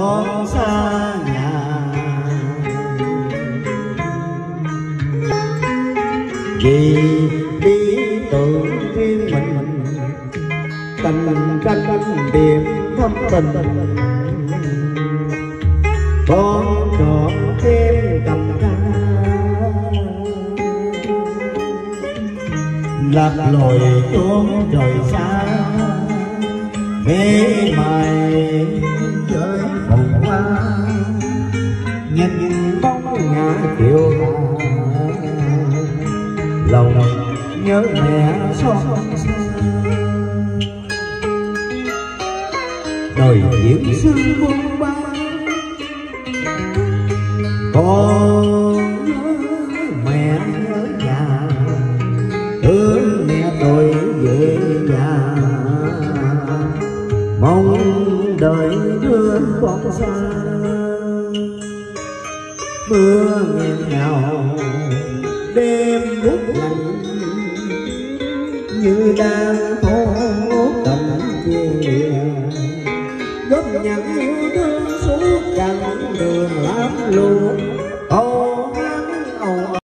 con xa nhà vì đi tự riêng mình canh tranh điểm thâm tình con trọn thêm cầm ca lạc lội chốn trời xa mê mài bóng ngã kiều lòng nhớ mẹ xót xa đời diễn sư buông ba con nhớ mẹ nhớ nhà thương mẹ tôi về nhà mong đời đưa con xa mưa nghẹn ngào, đêm buốt lạnh, như đang thô tầm kia góp nhặt yêu thương suốt chặng đường lắm luôn